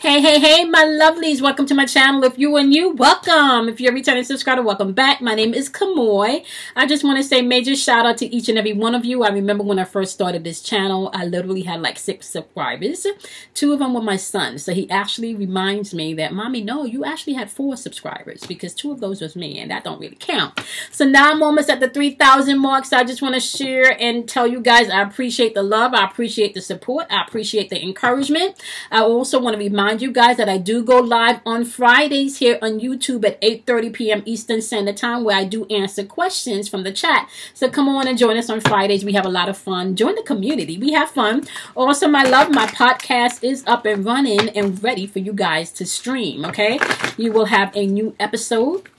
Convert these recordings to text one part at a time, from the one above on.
Hey, hey, hey, my lovelies. Welcome to my channel. If you are new, welcome. If you're a returning subscriber, welcome back. My name is Kimoy. I just want to say major shout out to each and every one of you. I remember when I first started this channel, I literally had like six subscribers. Two of them were my sons. So he actually reminds me that, Mommy, no, you actually had four subscribers because two of those was me and that don't really count. So now I'm almost at the 3,000 mark. So I just want to share and tell you guys I appreciate the love. I appreciate the support. I appreciate the encouragement. I also want to remind remind you guys that I do go live on Fridays here on YouTube at 8.30 p.m. Eastern Standard Time where I do answer questions from the chat. So come on and join us on Fridays. We have a lot of fun. Join the community. We have fun. Also, my love, my podcast is up and running and ready for you guys to stream, okay? You will have a new episode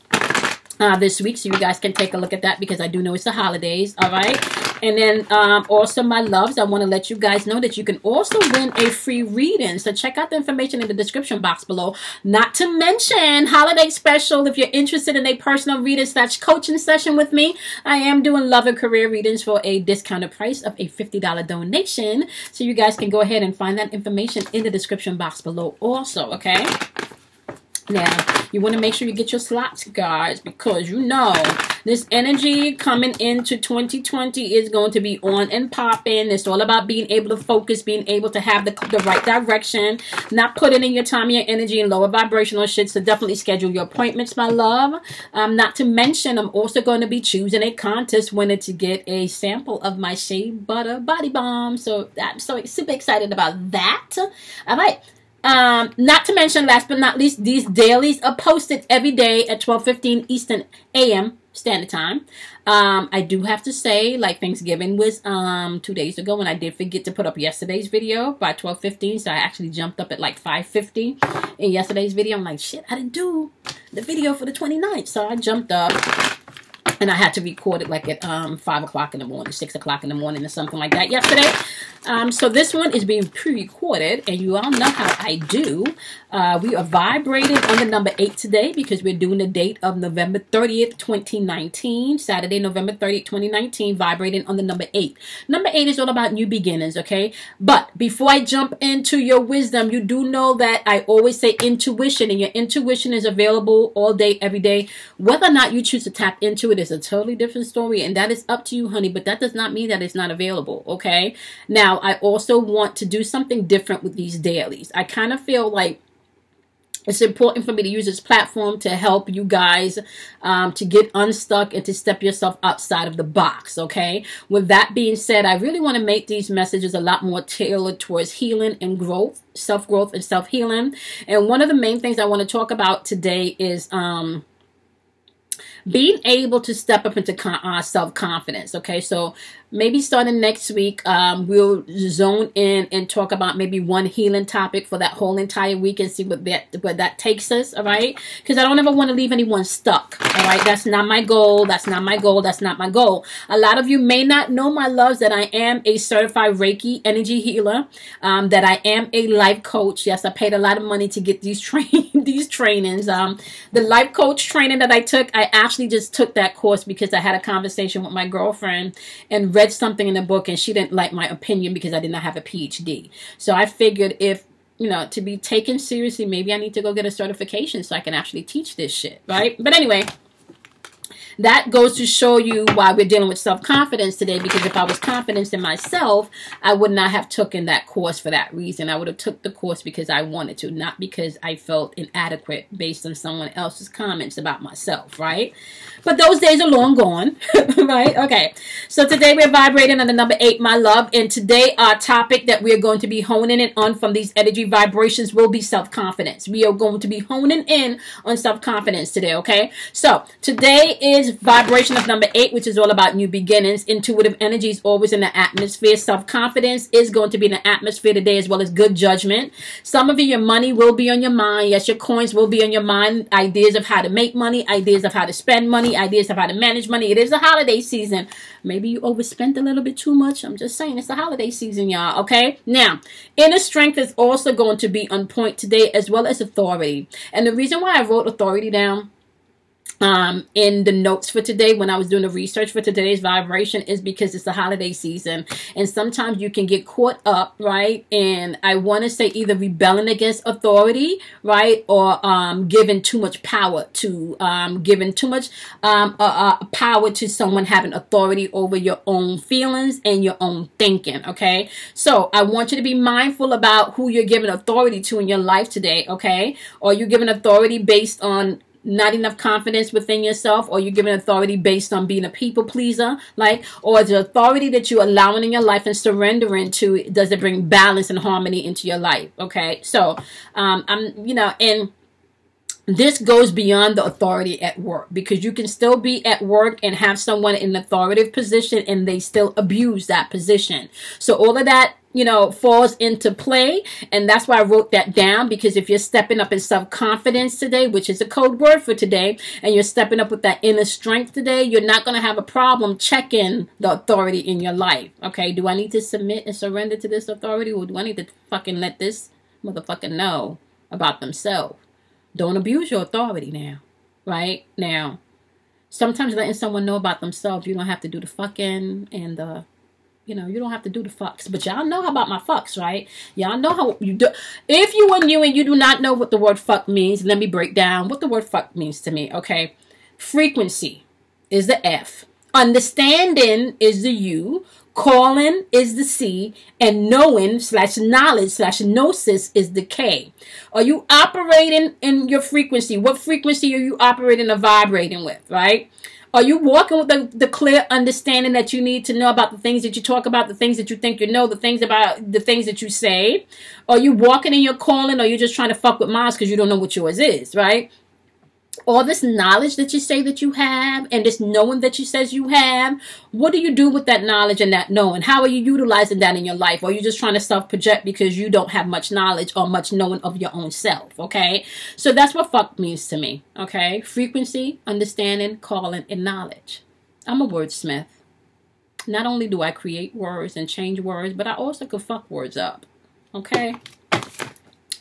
uh, this week, so you guys can take a look at that because I do know it's the holidays, all right? And then um, also, my loves, I want to let you guys know that you can also win a free reading. So check out the information in the description box below. Not to mention, holiday special, if you're interested in a personal reading slash coaching session with me, I am doing love and career readings for a discounted price of a $50 donation. So you guys can go ahead and find that information in the description box below also, okay? Now, you want to make sure you get your slots, guys, because you know this energy coming into 2020 is going to be on and popping. It's all about being able to focus, being able to have the, the right direction, not putting in your time, your energy in lower vibrational shit. So definitely schedule your appointments, my love. Um, not to mention, I'm also going to be choosing a contest winner to get a sample of my Shea Butter Body Balm. So I'm so super excited about that. All right. Um, not to mention, last but not least, these dailies are posted every day at 12:15 Eastern AM Standard Time. Um, I do have to say, like Thanksgiving was um two days ago, and I did forget to put up yesterday's video by 12:15, so I actually jumped up at like 5:50 in yesterday's video. I'm like, shit, I didn't do the video for the 29th, so I jumped up and I had to record it like at um, 5 o'clock in the morning, 6 o'clock in the morning or something like that yesterday. Um, so this one is being pre-recorded, and you all know how I do. Uh, we are vibrating on the number 8 today because we're doing the date of November 30th, 2019. Saturday, November 30th, 2019, vibrating on the number 8. Number 8 is all about new beginnings, okay? But before I jump into your wisdom, you do know that I always say intuition, and your intuition is available all day, every day. Whether or not you choose to tap into it is a totally different story, and that is up to you, honey, but that does not mean that it's not available, okay? Now, I also want to do something different with these dailies. I kind of feel like it's important for me to use this platform to help you guys um, to get unstuck and to step yourself outside of the box okay? With that being said i really want to make these messages a lot more tailored towards healing and growth self-growth and self-healing. And one of the main things i want to talk about today is um, being able to step up into uh, self-confidence okay? So maybe starting next week, um, we'll zone in and talk about maybe one healing topic for that whole entire week and see what that what that takes us. All right, because I don't ever want to leave anyone stuck. All right, that's not my goal. That's not my goal. That's not my goal. A lot of you may not know, my loves, that I am a certified Reiki energy healer. Um, that I am a life coach. Yes, I paid a lot of money to get these train these trainings. Um, the life coach training that I took, I actually just took that course because I had a conversation with my girlfriend and read something in the book and she didn't like my opinion because I did not have a PhD. So I figured if you know, to be taken seriously, maybe I need to go get a certification so I can actually teach this shit, right? But anyway, that goes to show you why we're dealing with self-confidence today because if I was confident in myself, I would not have taken that course for that reason. I would have took the course because I wanted to, not because I felt inadequate based on someone else's comments about myself, right? But those days are long gone, right? Okay. So today we're vibrating on the number eight, my love. And today our topic that we're going to be honing in on from these energy vibrations will be self-confidence. We are going to be honing in on self-confidence today, okay? So today is vibration of number eight, which is all about new beginnings. Intuitive energy is always in the atmosphere. Self-confidence is going to be in the atmosphere today as well as good judgment. Some of you, your money will be on your mind. Yes, your coins will be on your mind. Ideas of how to make money, ideas of how to spend money, ideas of how to manage money. It is a holiday season. Maybe you overspent a little bit too much. I'm just saying it's the holiday season, y'all. Okay. Now, inner strength is also going to be on point today as well as authority. And the reason why I wrote authority down um, in the notes for today when I was doing the research for today's vibration is because it's the holiday season. And sometimes you can get caught up, right? And I want to say either rebelling against authority, right? Or um, giving too much power to, um, giving too much um, uh, uh, power to someone having authority over your own feelings and your own thinking, okay? So I want you to be mindful about who you're giving authority to in your life today, okay? Or you're giving authority based on not enough confidence within yourself or you're giving authority based on being a people pleaser like or the authority that you're allowing in your life and surrendering to does it bring balance and harmony into your life okay so um i'm you know and this goes beyond the authority at work because you can still be at work and have someone in an authoritative position and they still abuse that position. So all of that you know, falls into play. And that's why I wrote that down because if you're stepping up in self confidence today, which is a code word for today, and you're stepping up with that inner strength today, you're not going to have a problem checking the authority in your life. Okay, do I need to submit and surrender to this authority or do I need to fucking let this motherfucker know about themselves? Don't abuse your authority now, right? Now, sometimes letting someone know about themselves, you don't have to do the fucking and the you know, you don't have to do the fucks. But y'all know about my fucks, right? Y'all know how you do. If you are new and you do not know what the word fuck means, let me break down what the word fuck means to me, okay? Frequency is the F. Understanding is the U. Calling is the C. And knowing slash knowledge slash gnosis is the K. Are you operating in your frequency? What frequency are you operating or vibrating with, right? Are you walking with the, the clear understanding that you need to know about the things that you talk about, the things that you think you know, the things about the things that you say? Are you walking in your calling or are you just trying to fuck with Mars because you don't know what yours is, right? All this knowledge that you say that you have and this knowing that you says you have what do you do with that knowledge and that knowing? How are you utilizing that in your life? Or are you just trying to self-project because you don't have much knowledge or much knowing of your own self okay? So that's what fuck means to me okay? Frequency understanding calling and knowledge. I'm a wordsmith. Not only do i create words and change words but i also can fuck words up okay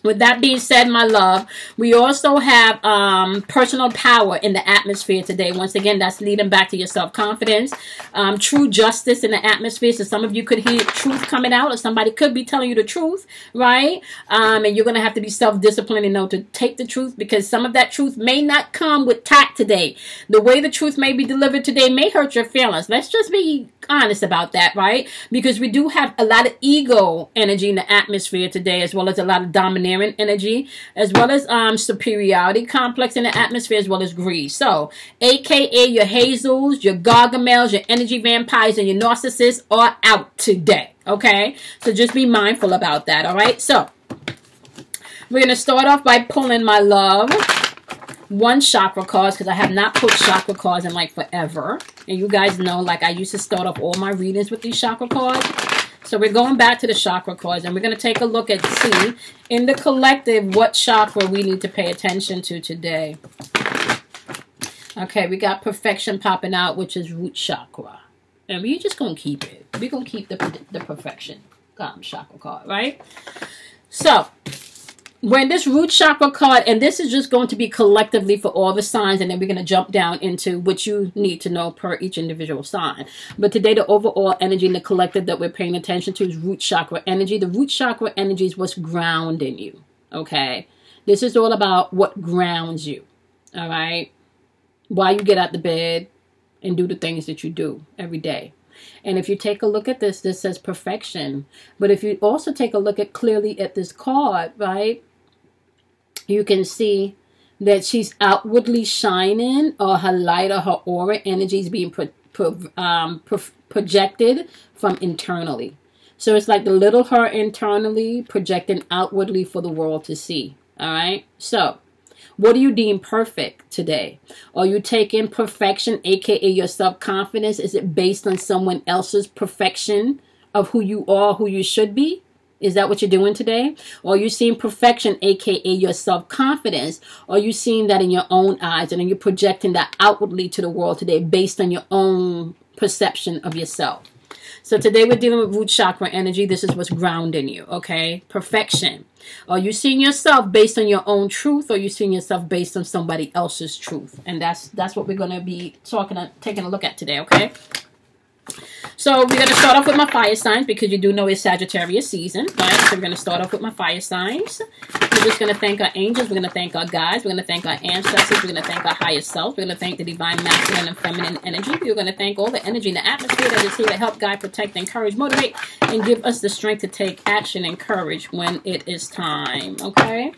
with that being said, my love, we also have um, personal power in the atmosphere today. Once again, that's leading back to your self-confidence. Um, true justice in the atmosphere. So some of you could hear truth coming out or somebody could be telling you the truth, right? Um, and you're going to have to be self-disciplined and know to take the truth because some of that truth may not come with tact today. The way the truth may be delivered today may hurt your feelings. Let's just be honest about that, right? Because we do have a lot of ego energy in the atmosphere today as well as a lot of energy, as well as um, superiority complex in the atmosphere, as well as greed. So, aka your hazels, your gargamels, your energy vampires, and your narcissists are out today. Okay? So just be mindful about that. All right? So, we're going to start off by pulling my love one chakra cards because I have not put chakra cards in like forever. And you guys know, like I used to start off all my readings with these chakra cards. So we're going back to the chakra cards and we're going to take a look at see in the collective what chakra we need to pay attention to today. Okay, we got perfection popping out, which is root chakra. And we're just going to keep it. We're going to keep the, the perfection um, chakra card, right? So, when this root chakra card, and this is just going to be collectively for all the signs, and then we're going to jump down into what you need to know per each individual sign. But today, the overall energy in the collective that we're paying attention to is root chakra energy. The root chakra energy is what's grounding you, okay? This is all about what grounds you, all right? Why you get out the bed and do the things that you do every day. And if you take a look at this, this says perfection. But if you also take a look at clearly at this card, right? You can see that she's outwardly shining or her light or her aura energy is being pro, pro, um, pro, projected from internally. So it's like the little her internally projecting outwardly for the world to see. All right. So what do you deem perfect today? Are you taking perfection, aka your self confidence? Is it based on someone else's perfection of who you are, who you should be? Is that what you're doing today? Or are you seeing perfection, aka your self confidence? Or are you seeing that in your own eyes and then you're projecting that outwardly to the world today based on your own perception of yourself? So today we're dealing with root chakra energy. This is what's grounding you, okay? Perfection. Are you seeing yourself based on your own truth or you seeing yourself based on somebody else's truth? And that's that's what we're going to be talking taking a look at today, okay? So we're going to start off with my fire signs because you do know it's Sagittarius season, right? So we're going to start off with my fire signs. We're just going to thank our angels. We're going to thank our guides. We're going to thank our ancestors. We're going to thank our higher self. We're going to thank the divine masculine and feminine energy. We're going to thank all the energy in the atmosphere that is here to help guide, protect, encourage, motivate, and give us the strength to take action and courage when it is time, okay?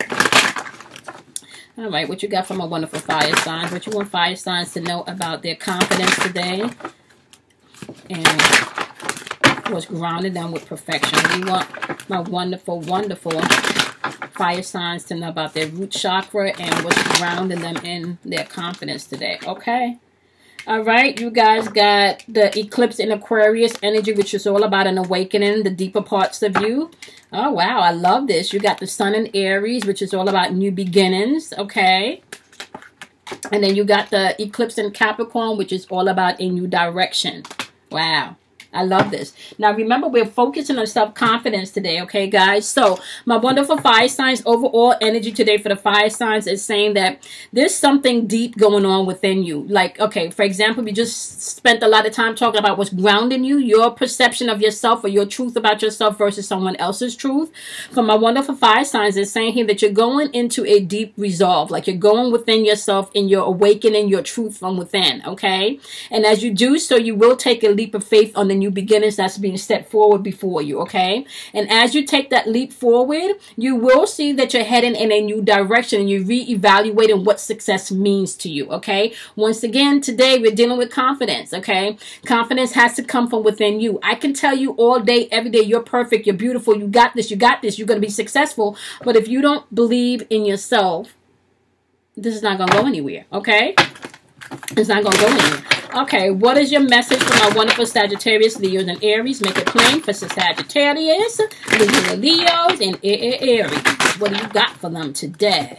All right, what you got from my wonderful fire signs? What you want fire signs to know about their confidence today? And was grounded down with perfection. We want my wonderful, wonderful fire signs to know about their root chakra and what's grounding them in their confidence today. Okay? All right, you guys got the eclipse in Aquarius energy, which is all about an awakening, the deeper parts of you. Oh, wow, I love this. You got the sun in Aries, which is all about new beginnings, okay? And then you got the eclipse in Capricorn, which is all about a new direction. Wow. I love this. Now, remember, we're focusing on self-confidence today, okay, guys? So, my wonderful fire signs, overall energy today for the fire signs is saying that there's something deep going on within you. Like, okay, for example, we just spent a lot of time talking about what's grounding you, your perception of yourself or your truth about yourself versus someone else's truth. For my wonderful fire signs is saying here that you're going into a deep resolve, like you're going within yourself and you're awakening your truth from within, okay? And as you do so, you will take a leap of faith on the new beginnings that's being set forward before you, okay? And as you take that leap forward, you will see that you're heading in a new direction and you're reevaluating what success means to you, okay? Once again, today we're dealing with confidence, okay? Confidence has to come from within you. I can tell you all day, every day, you're perfect, you're beautiful, you got this, you got this, you're going to be successful. But if you don't believe in yourself, this is not going to go anywhere, okay? It's not going to go anywhere. Okay, what is your message for my wonderful Sagittarius, Leos, and Aries? Make it plain for Sagittarius, Leo, Leos, and Aries. What do you got for them today?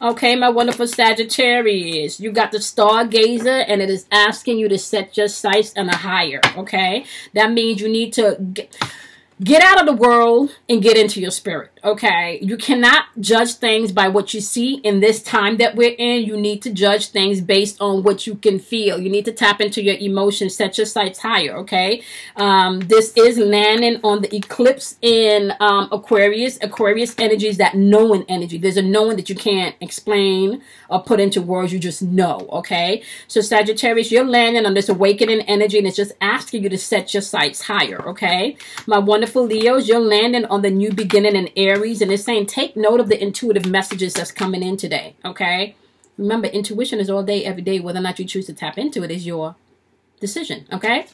Okay, my wonderful Sagittarius, you got the stargazer and it is asking you to set your sights on a higher, okay? That means you need to get, get out of the world and get into your spirit okay? You cannot judge things by what you see in this time that we're in. You need to judge things based on what you can feel. You need to tap into your emotions, set your sights higher, okay? Um, this is landing on the eclipse in um, Aquarius. Aquarius energy is that knowing energy. There's a knowing that you can't explain or put into words. You just know, okay? So Sagittarius, you're landing on this awakening energy and it's just asking you to set your sights higher, okay? My wonderful Leos, you're landing on the new beginning in Aries, and it's saying take note of the intuitive messages that's coming in today, okay? Remember, intuition is all day, every day. Whether or not you choose to tap into it is your decision, okay?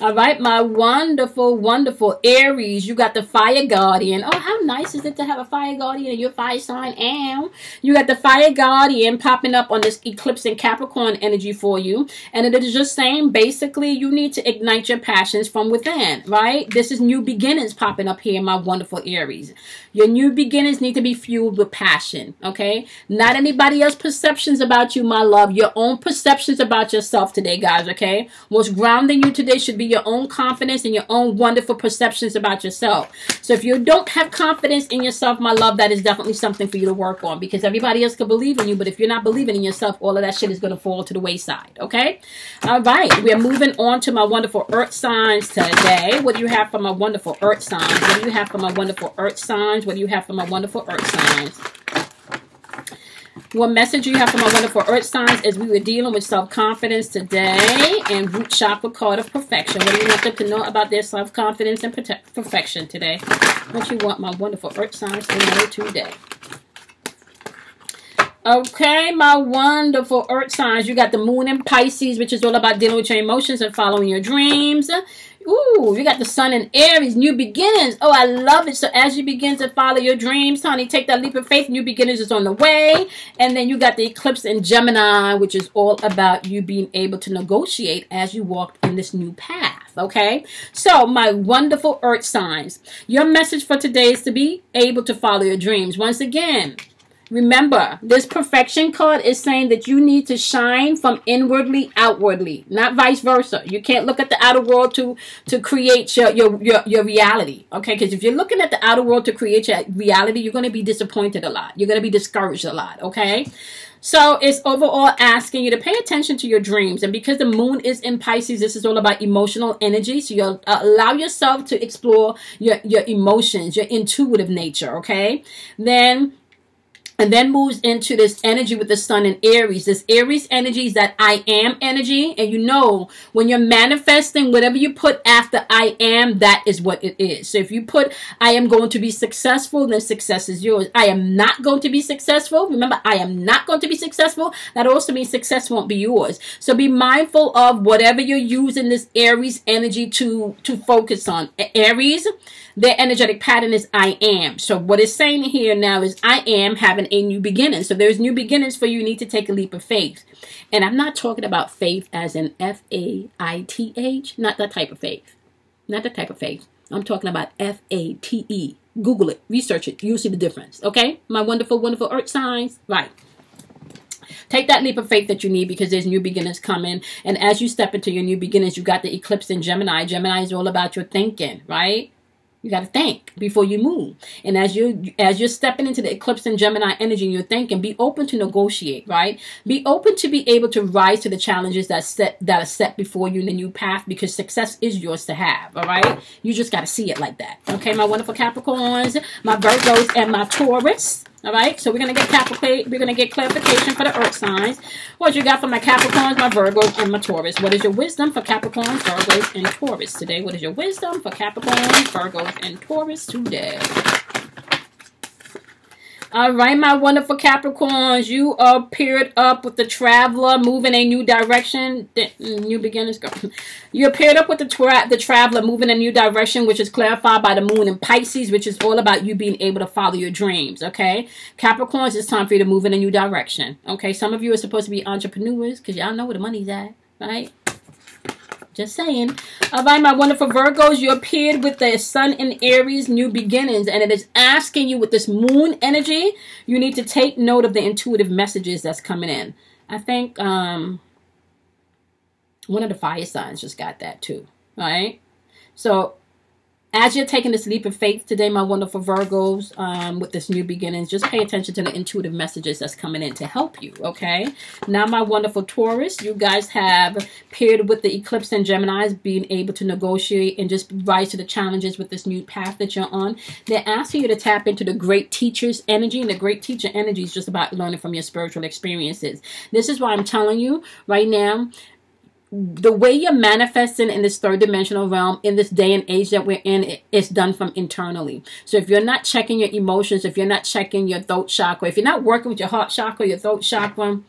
All right, my wonderful, wonderful Aries. You got the fire guardian. Oh, how nice is it to have a fire guardian in your fire sign? And you got the fire guardian popping up on this eclipse Capricorn energy for you. And it is just saying basically you need to ignite your passions from within, right? This is new beginnings popping up here, my wonderful Aries. Your new beginnings need to be fueled with passion, okay? Not anybody else's perceptions about you, my love. Your own perceptions about yourself today, guys, okay? What's grounding you today should be your own confidence and your own wonderful perceptions about yourself. So if you don't have confidence in yourself, my love, that is definitely something for you to work on because everybody else can believe in you, but if you're not believing in yourself, all of that shit is going to fall to the wayside, okay? All right, we're moving on to my wonderful earth signs today. What do you have for my wonderful earth signs? What do you have for my wonderful earth signs? What do you have for my wonderful earth signs? What message you have for my wonderful earth signs as we were dealing with self-confidence today and root chakra card of perfection. What do you want them to know about their self-confidence and perfection today? What you want my wonderful earth signs to know today? Okay, my wonderful earth signs. You got the moon in Pisces, which is all about dealing with your emotions and following your dreams. Ooh, you got the sun in Aries, new beginnings. Oh, I love it. So as you begin to follow your dreams, honey, take that leap of faith. New beginnings is on the way. And then you got the eclipse in Gemini, which is all about you being able to negotiate as you walk in this new path. Okay. So my wonderful earth signs, your message for today is to be able to follow your dreams. Once again, Remember, this perfection card is saying that you need to shine from inwardly outwardly, not vice versa. You can't look at the outer world to to create your your your, your reality. Okay, because if you're looking at the outer world to create your reality, you're going to be disappointed a lot. You're going to be discouraged a lot. Okay. So it's overall asking you to pay attention to your dreams. And because the moon is in Pisces, this is all about emotional energy. So you uh, allow yourself to explore your, your emotions, your intuitive nature, okay? Then and then moves into this energy with the sun in Aries. This Aries energy is that I am energy. And you know, when you're manifesting, whatever you put after I am, that is what it is. So if you put I am going to be successful, then success is yours. I am not going to be successful. Remember, I am not going to be successful. That also means success won't be yours. So be mindful of whatever you're using this Aries energy to, to focus on. Aries, their energetic pattern is I am. So what it's saying here now is I am having a new beginning. So there's new beginnings for you. You need to take a leap of faith. And I'm not talking about faith as in F A I T H, not that type of faith. Not that type of faith. I'm talking about F A T E. Google it, research it. You'll see the difference. Okay? My wonderful, wonderful earth signs. Right. Take that leap of faith that you need because there's new beginnings coming. And as you step into your new beginnings, you got the eclipse in Gemini. Gemini is all about your thinking, right? You got to think before you move. And as you as you're stepping into the eclipse and Gemini energy you're thinking, be open to negotiate, right? Be open to be able to rise to the challenges that set that are set before you in the new path because success is yours to have, all right? You just got to see it like that. Okay, my wonderful Capricorns, my Virgos and my Taurus. All right, so we're going to get we're going to get clarification for the earth signs. What you got for my Capricorns, my Virgos, and my Taurus? What is your wisdom for Capricorns, Virgos, and Taurus today? What is your wisdom for Capricorns, Virgos, and Taurus today? All right, my wonderful Capricorns, you are paired up with the traveler, moving a new direction. New beginners go. You're paired up with the tra the traveler, moving a new direction, which is clarified by the moon in Pisces, which is all about you being able to follow your dreams. Okay, Capricorns, it's time for you to move in a new direction. Okay, some of you are supposed to be entrepreneurs because y'all know where the money's at, right? Just saying. All right, my wonderful Virgos, you appeared with the sun in Aries, new beginnings, and it is asking you with this moon energy, you need to take note of the intuitive messages that's coming in. I think um, one of the fire signs just got that too. All right. So as you're taking this leap of faith today, my wonderful Virgos, um, with this new beginnings, just pay attention to the intuitive messages that's coming in to help you, okay? Now, my wonderful Taurus, you guys have paired with the eclipse and Geminis, being able to negotiate and just rise to the challenges with this new path that you're on. They're asking you to tap into the great teacher's energy, and the great teacher energy is just about learning from your spiritual experiences. This is why I'm telling you right now, the way you're manifesting in this third dimensional realm in this day and age that we're in it's done from internally. So if you're not checking your emotions if you're not checking your throat chakra if you're not working with your heart chakra your throat chakra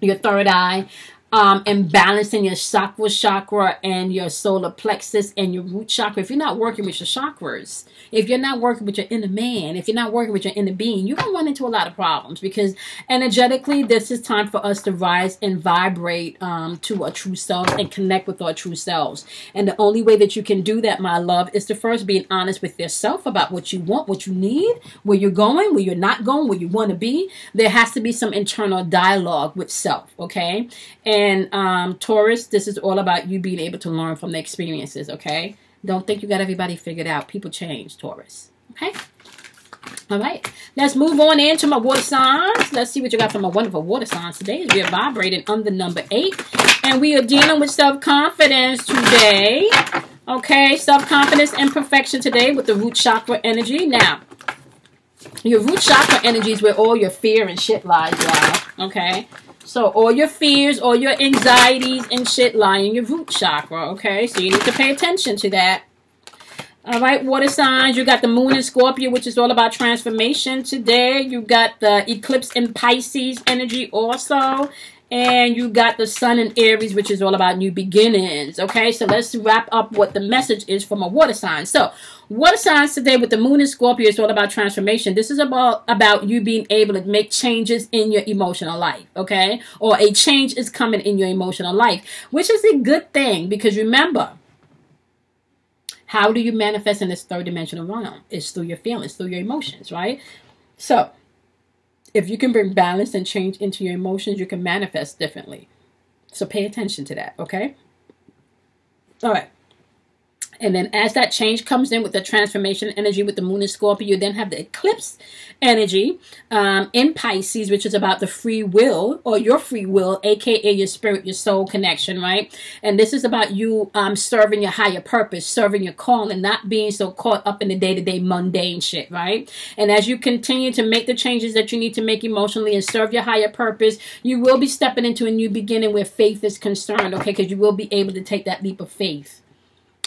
your third eye um, and balancing your sacral chakra and your solar plexus and your root chakra. If you're not working with your chakras, if you're not working with your inner man, if you're not working with your inner being, you're going to run into a lot of problems because energetically, this is time for us to rise and vibrate um, to our true self and connect with our true selves. And the only way that you can do that, my love, is to first being honest with yourself about what you want, what you need, where you're going, where you're not going, where you want to be. There has to be some internal dialogue with self, okay? And and um, Taurus, this is all about you being able to learn from the experiences, okay? Don't think you got everybody figured out. People change, Taurus, okay? All right, let's move on into my water signs. Let's see what you got from my wonderful water signs today. We are vibrating on the number eight, and we are dealing with self-confidence today. Okay, self-confidence and perfection today with the root chakra energy. Now, your root chakra energy is where all your fear and shit lies, y'all. Okay, so all your fears, all your anxieties and shit lie in your root chakra, okay? So you need to pay attention to that. All right, water signs. You got the moon in Scorpio, which is all about transformation today. You got the eclipse in Pisces energy also. And you got the sun in Aries, which is all about new beginnings. Okay, so let's wrap up what the message is from a water sign. So, water signs today with the moon in Scorpio is all about transformation. This is about, about you being able to make changes in your emotional life. Okay, or a change is coming in your emotional life, which is a good thing because remember, how do you manifest in this third dimensional realm? It's through your feelings, through your emotions, right? So, If you can bring balance and change into your emotions, you can manifest differently. So pay attention to that, okay? All right. And then as that change comes in with the transformation energy with the moon and Scorpio, you then have the eclipse energy um, in Pisces, which is about the free will or your free will, aka your spirit, your soul connection, right? And this is about you um, serving your higher purpose, serving your call, and not being so caught up in the day to day mundane shit, right? And as you continue to make the changes that you need to make emotionally and serve your higher purpose, you will be stepping into a new beginning where faith is concerned, okay? Because you will be able to take that leap of faith.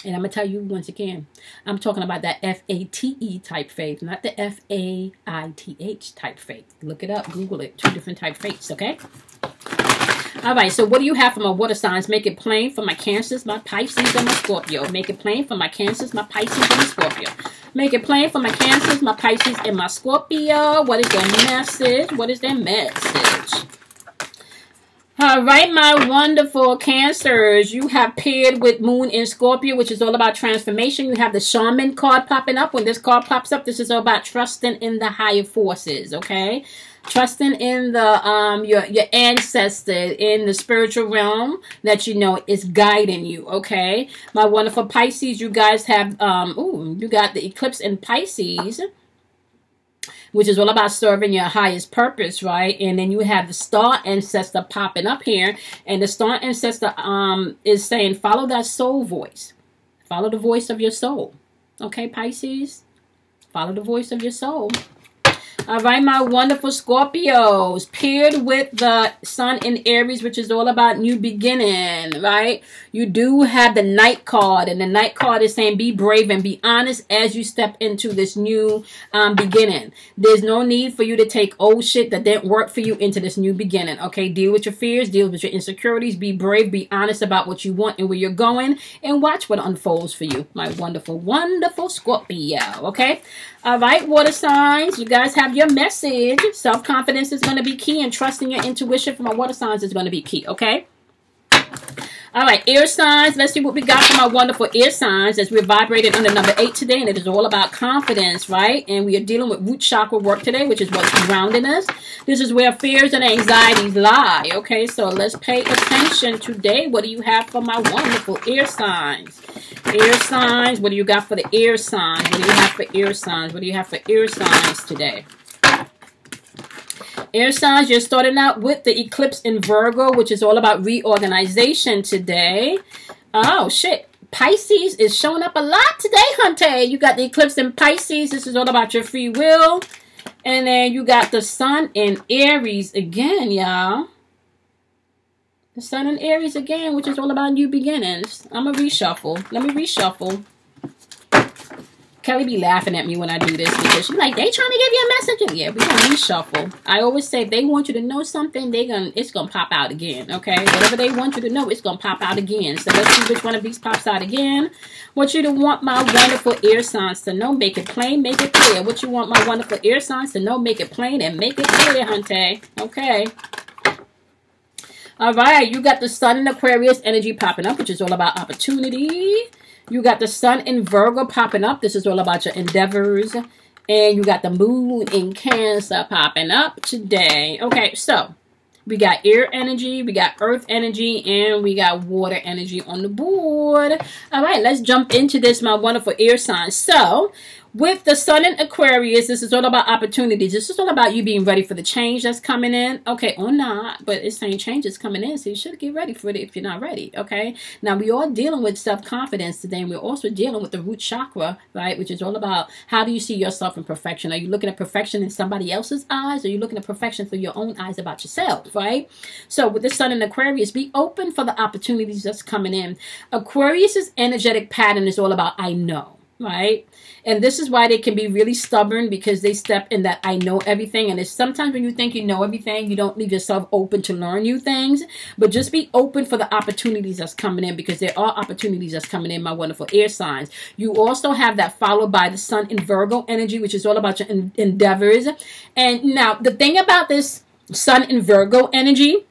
And I'm going to tell you once again, I'm talking about that F A T E type faith, not the F A I T H type faith. Look it up, Google it. Two different type faiths, okay? All right, so what do you have for my water signs? Make it plain for my Cancers, my Pisces, and my Scorpio. Make it plain for my Cancers, my Pisces, and my Scorpio. Make it plain for my Cancers, my Pisces, and my Scorpio. What is their message? What is their message? All right, my wonderful cancers. You have paired with Moon in Scorpio, which is all about transformation. You have the Shaman card popping up. When this card pops up, this is all about trusting in the higher forces, okay? Trusting in the um your your ancestor in the spiritual realm that you know is guiding you, okay? My wonderful Pisces, you guys have um ooh, you got the eclipse in Pisces which is all about serving your highest purpose, right? And then you have the star ancestor popping up here, and the star ancestor um is saying, follow that soul voice, follow the voice of your soul. Okay, Pisces, follow the voice of your soul. All right, my wonderful Scorpios, paired with the sun in Aries, which is all about new beginning, right? You do have the knight card, and the knight card is saying be brave and be honest as you step into this new um, beginning. There's no need for you to take old shit that didn't work for you into this new beginning, okay? Deal with your fears, deal with your insecurities, be brave, be honest about what you want and where you're going, and watch what unfolds for you, my wonderful, wonderful Scorpio, okay? All right, water signs, you guys have your message. Self confidence is going to be key, and trusting your intuition for my water signs is going to be key, okay? All right, air signs. Let's see what we got from our wonderful air signs as we're vibrating under number eight today. And it is all about confidence, right? And we are dealing with root chakra work today, which is what's grounding us. This is where fears and anxieties lie. Okay, so let's pay attention today. What do you have for my wonderful air signs? Air signs. What do you got for the air signs? What do you have for air signs? What do you have for air signs today? Air signs, you're starting out with the eclipse in Virgo, which is all about reorganization today. Oh, shit. Pisces is showing up a lot today, Hunter. You got the eclipse in Pisces. This is all about your free will. And then you got the sun in Aries again, y'all. The sun in Aries again, which is all about new beginnings. I'm going to reshuffle. Let me reshuffle. Kelly be laughing at me when I do this because she's like, they trying to give you a message. Yeah, we gonna reshuffle. I always say if they want you to know something, they gonna it's gonna pop out again. Okay, whatever they want you to know, it's gonna pop out again. So let's see which one of these pops out again. What you to want my wonderful ear signs to know, make it plain, make it clear. What you want my wonderful ear signs to know, make it plain and make it clear, Hunter. Okay. All right, you got the sun and Aquarius energy popping up, which is all about opportunity. You got the sun in Virgo popping up. This is all about your endeavors. And you got the moon in Cancer popping up today. Okay, so we got air energy, we got earth energy, and we got water energy on the board. All right, let's jump into this, my wonderful air signs. So with the sun in Aquarius, this is all about opportunities. This is all about you being ready for the change that's coming in. Okay, or not, but it's saying change is coming in, so you should get ready for it if you're not ready. Okay, now we are dealing with self confidence today, and we're also dealing with the root chakra, right, which is all about how do you see yourself in perfection? Are you looking at perfection in somebody else's eyes, or are you looking at perfection through your own eyes about yourself, right? So with the sun in Aquarius, be open for the opportunities that's coming in. Aquarius's energetic pattern is all about I know right? And this is why they can be really stubborn because they step in that I know everything. And it's sometimes when you think you know everything, you don't leave yourself open to learn new things. But just be open for the opportunities that's coming in because there are opportunities that's coming in, my wonderful air signs. You also have that followed by the sun in Virgo energy, which is all about your endeavors. And now the thing about this sun in Virgo energy,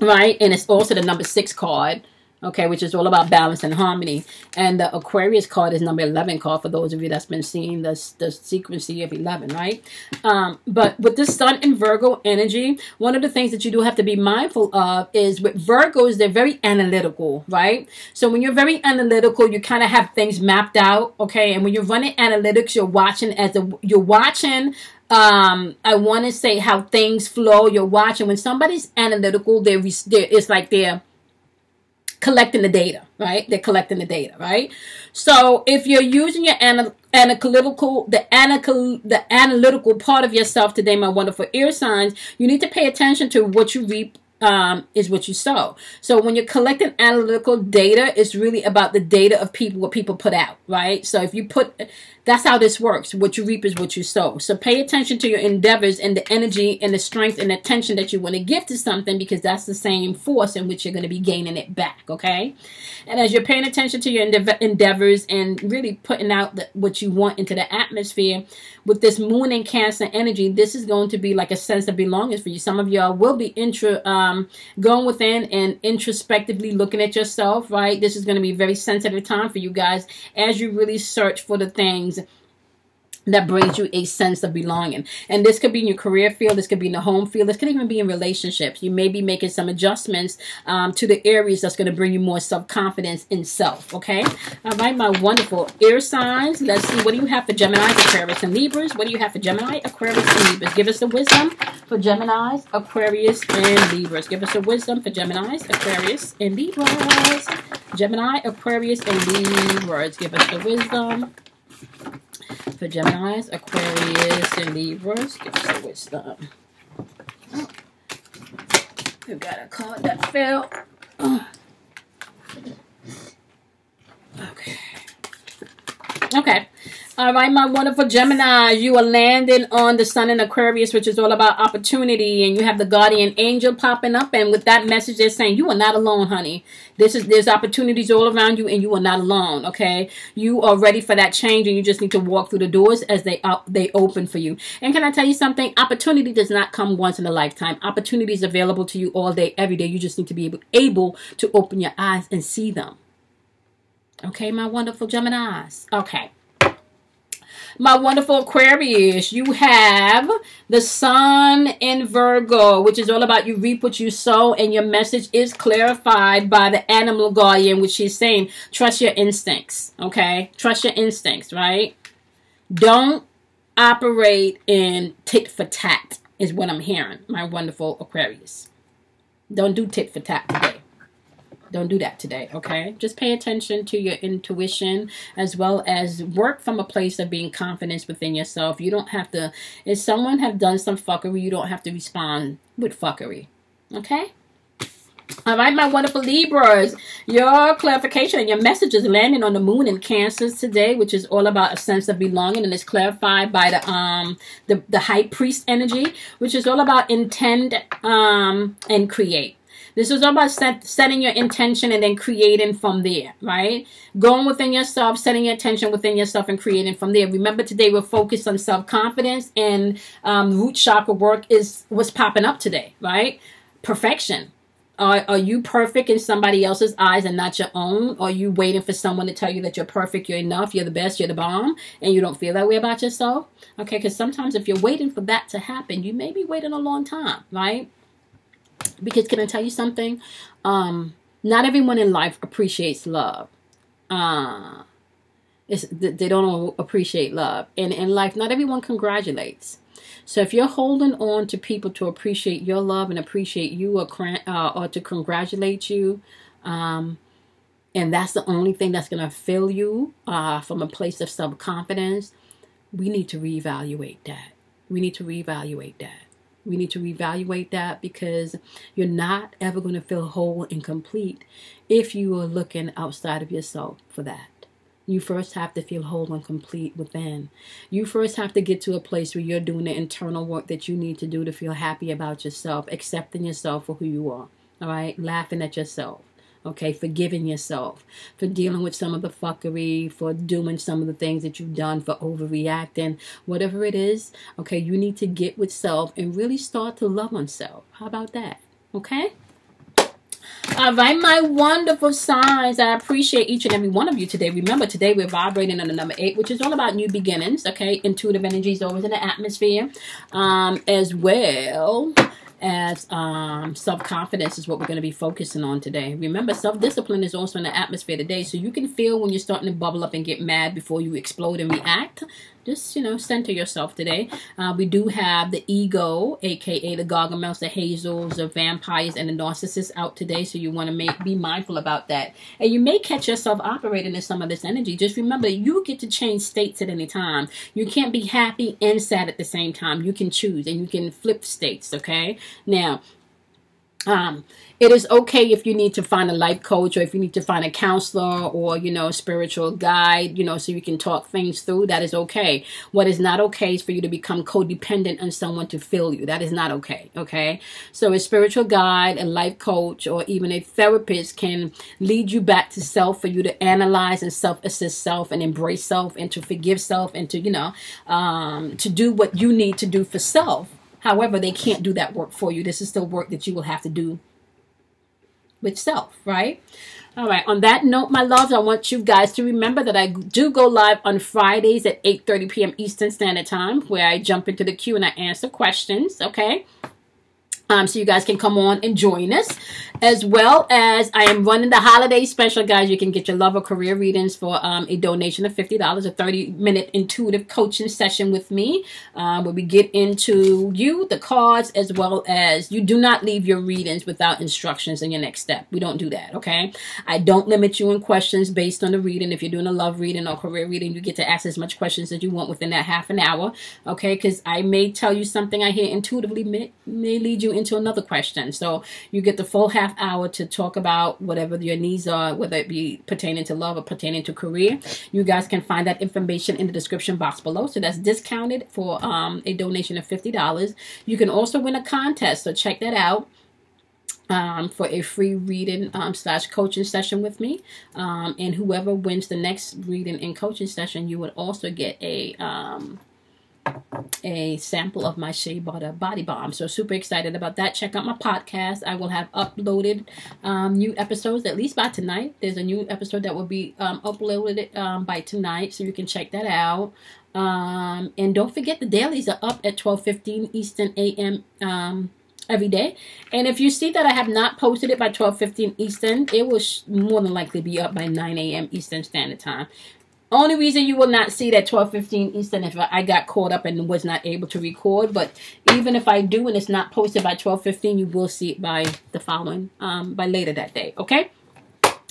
right? And it's also the number six card okay, which is all about balance and harmony. And the Aquarius card is number 11 card for those of you that's been seeing the, the sequency of 11, right? Um, but with the Sun and Virgo energy, one of the things that you do have to be mindful of is with Virgos, they're very analytical, right? So when you're very analytical, you kind of have things mapped out, okay? And when you're running analytics, you're watching as a, you're watching um i want to say how things flow you're watching when somebody's analytical they're, they're it's like they're collecting the data, right? They're collecting the data, right? So if you're using your analytical, the analytical, the analytical part of yourself today, my wonderful ear signs, you need to pay attention to what you reap um, is what you sow. So when you're collecting analytical data, it's really about the data of people, what people put out, right? So if you put, that's how this works. What you reap is what you sow. So pay attention to your endeavors and the energy and the strength and attention that you want to give to something because that's the same force in which you're going to be gaining it back, okay? And as you're paying attention to your endeavors and really putting out the, what you want into the atmosphere with this moon and cancer energy, this is going to be like a sense of belonging for you. Some of y'all will be intro, um, going within and introspectively looking at yourself, right? This is going to be a very sensitive time for you guys as you really search for the things that brings you a sense of belonging. And this could be in your career field, this could be in the home field, this could even be in relationships. You may be making some adjustments um, to the areas that's going to bring you more self-confidence in self, okay? All right, my wonderful air signs. Let's see, what do you have for Gemini, Aquarius, and Libras? What do you have for Gemini, Aquarius, and Libras? Give us the wisdom for Geminis, Aquarius, and Libras. Give us the wisdom for Geminis, Aquarius, and Libras. Gemini, Aquarius, and Libras. Give us the wisdom for Geminis, Aquarius, and Libras. Give us a wisdom. Oh. We got a card that fell. Oh. Okay. Okay. All right, my wonderful Gemini, you are landing on the Sun in Aquarius, which is all about opportunity, and you have the guardian angel popping up, and with that message, they're saying you are not alone, honey. This is there's opportunities all around you, and you are not alone. Okay, you are ready for that change, and you just need to walk through the doors as they uh, they open for you. And can I tell you something? Opportunity does not come once in a lifetime. Opportunity is available to you all day, every day. You just need to be able, able to open your eyes and see them. Okay, my wonderful Geminis. Okay my wonderful Aquarius, you have the Sun in Virgo, which is all about you reap what you sow, and your message is clarified by the animal guardian, which is saying, trust your instincts, okay? Trust your instincts, right? Don't operate in tit for tat, is what I'm hearing, my wonderful Aquarius. Don't do tit for tat today. Don't do that today, okay? Just pay attention to your intuition as well as work from a place of being confidence within yourself. You don't have to, if someone have done some fuckery, you don't have to respond with fuckery, okay? All right, my wonderful Libras, your clarification and your message is landing on the moon in Cancers today, which is all about a sense of belonging, and it's clarified by the um the the high priest energy, which is all about intend um and create. This is all about set, setting your intention and then creating from there, right? Going within yourself, setting your intention within yourself and creating from there. Remember today we're focused on self-confidence and um, root chakra work is what's popping up today, right? Perfection. Are, are you perfect in somebody else's eyes and not your own? Are you waiting for someone to tell you that you're perfect, you're enough, you're the best, you're the bomb, and you don't feel that way about yourself? Okay, because sometimes if you're waiting for that to happen, you may be waiting a long time, right? Because can I tell you something? Um, not everyone in life appreciates love. Uh, they don't appreciate love. And in life, not everyone congratulates. So if you're holding on to people to appreciate your love and appreciate you or, uh, or to congratulate you, um, and that's the only thing that's going to fill you uh, from a place of self-confidence, we need to reevaluate that. We need to reevaluate that. We need to reevaluate that because you're not ever going to feel whole and complete if you are looking outside of yourself for that. You first have to feel whole and complete within. You first have to get to a place where you're doing the internal work that you need to do to feel happy about yourself, accepting yourself for who you are. All right, laughing at yourself okay, forgiving yourself, for dealing with some of the fuckery, for doing some of the things that you've done, for overreacting, whatever it is, okay, you need to get with self and really start to love on self. How about that? Okay? All right, my wonderful signs. I appreciate each and every one of you today. Remember, today we're vibrating on the number eight, which is all about new beginnings. Okay, intuitive energies always in the atmosphere, um, as well as um, self confidence is what we're going to be focusing on today. Remember, self discipline is also in the atmosphere today, so you can feel when you're starting to bubble up and get mad before you explode and react. Just you know, center yourself today. Uh, we do have the ego, aka the Gargamels, the Hazels, the vampires, and the narcissists out today, so you want to make be mindful about that. And you may catch yourself operating in some of this energy. Just remember, you get to change states at any time. You can't be happy and sad at the same time. You can choose, and you can flip states. Okay, now um, it is okay if you need to find a life coach or if you need to find a counselor or, you know, a spiritual guide, you know, so you can talk things through. That is okay. What is not okay is for you to become codependent on someone to fill you. That is not okay. Okay. So a spiritual guide, a life coach, or even a therapist can lead you back to self for you to analyze and self assist self and embrace self and to forgive self and to, you know, um, to do what you need to do for self However, they can't do that work for you. This is still work that you will have to do with self, right? All right. On that note, my loves, I want you guys to remember that I do go live on Fridays at 8.30 p.m. Eastern Standard Time where I jump into the queue and I answer questions, okay? Um, so you guys can come on and join us as well as I am running the holiday special guys. You can get your love or career readings for um, a donation of $50 a 30 minute intuitive coaching session with me uh, where we get into you the cards as well as you do not leave your readings without instructions in your next step. We don't do that okay? I don't limit you in questions based on the reading. If you're doing a love reading or career reading you get to ask as much questions as you want within that half an hour okay? Because I may tell you something I hear intuitively may, may lead you into another question. So you get the full half hour to talk about whatever your needs are, whether it be pertaining to love or pertaining to career. You guys can find that information in the description box below. So that's discounted for um, a donation of $50. You can also win a contest. So check that out. Um, for a free reading um, slash coaching session with me. Um, and whoever wins the next reading and coaching session, you would also get a um, a sample of my Shea Butter Body Balm. So super excited about that. Check out my podcast. I will have uploaded um, new episodes at least by tonight. There's a new episode that will be um, uploaded um, by tonight, so you can check that out. Um, and don't forget the dailies are up at 12:15 Eastern AM um, every day. And if you see that I have not posted it by 12:15 Eastern, it will more than likely be up by 9 a.m. Eastern Standard Time. Only reason you will not see that 12:15 Eastern if I got caught up and was not able to record, but even if I do and it's not posted by 12:15, you will see it by the following um by later that day, okay?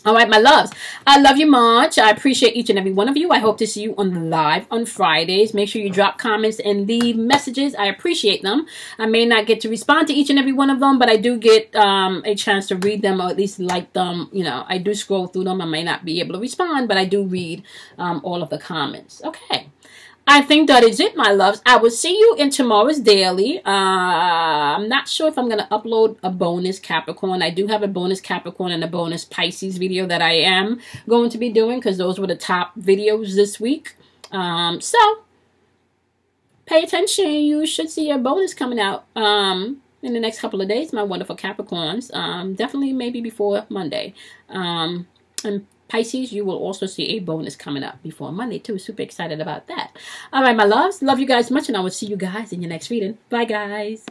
All right, my loves. I love you much. I appreciate each and every one of you. I hope to see you on the live on Fridays. Make sure you drop comments and leave messages. I appreciate them. I may not get to respond to each and every one of them, but I do get um, a chance to read them or at least like them. You know, I do scroll through them. I may not be able to respond, but I do read um, all of the comments. Okay. I think that is it, my loves. I will see you in tomorrow's daily. Uh, I'm not sure if I'm going to upload a bonus Capricorn. I do have a bonus Capricorn and a bonus Pisces video that I am going to be doing because those were the top videos this week. Um, so, pay attention. You should see a bonus coming out um, in the next couple of days, my wonderful Capricorns. Um, definitely maybe before Monday. Um, and Pisces, you will also see a bonus coming up before Monday too. Super excited about that. All right, my loves. Love you guys much, and I will see you guys in your next reading. Bye, guys.